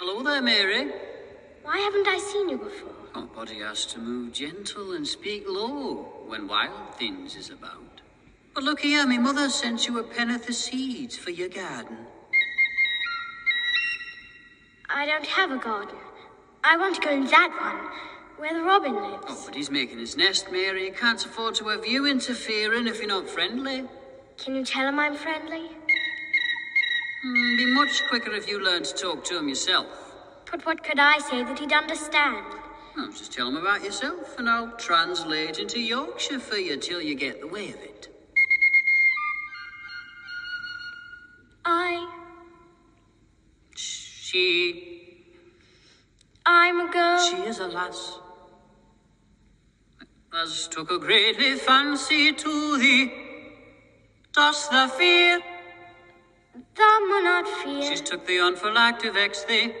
Hello there, Mary. Why haven't I seen you before? Oh, body has to move gentle and speak low when wild things is about. But look here, me mother sent you a pen'orth of seeds for your garden. I don't have a garden. I want to go in that one, where the robin lives. Oh, but he's making his nest, Mary. He can't afford to have you interfering if you're not friendly. Can you tell him I'm friendly? Hmm, be much quicker if you learn to talk to him yourself. But what could I say that he'd understand? Oh, just tell him about yourself, and I'll translate into Yorkshire for you till you get the way of it. I. She. I'm a girl. She is a lass. As took a greatly fancy to thee. Dost thou fear? Thou mun not fear. She's took thee on for like to vex thee.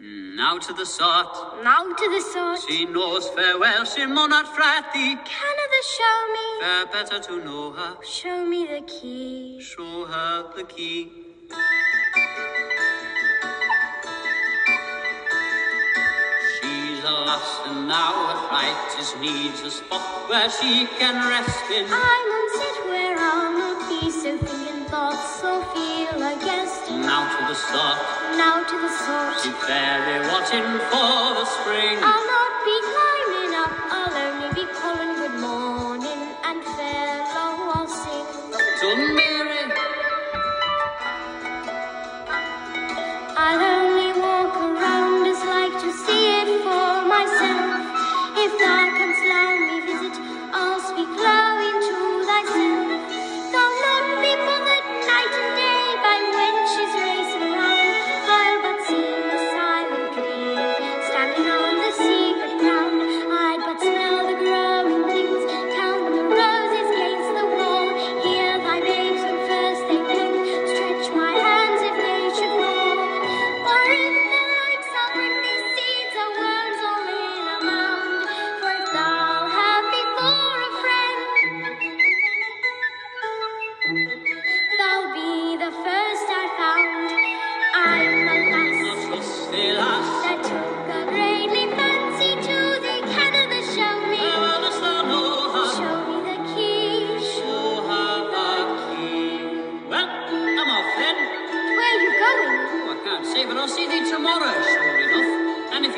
Now to the sort. Now to the sword. She knows farewell, she mun not fret thee. Canada show me. Fair better to know her. Show me the key. Show her the key. She's a lass and now at right is needs a spot where she can rest in. I the sort. Now to the sword. She fairly wanting for the spring. I'll not be climbing up, I'll only be calling good morning and farewell I'll sing. To Mary. I'll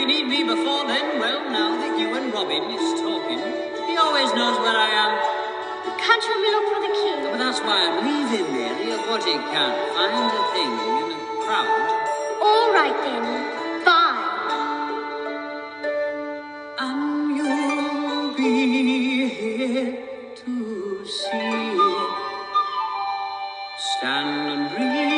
you need me before then, well, now that you and Robin is talking, he always knows where I am. Can't you look for the key? But that's why I'm leaving, Mary. A body can't find a thing in a crowd. All right, then. Bye. And you'll be here to see. Stand and breathe.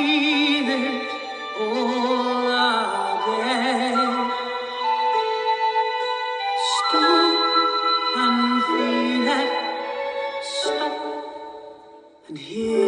Stop and feel it. Stop and hear.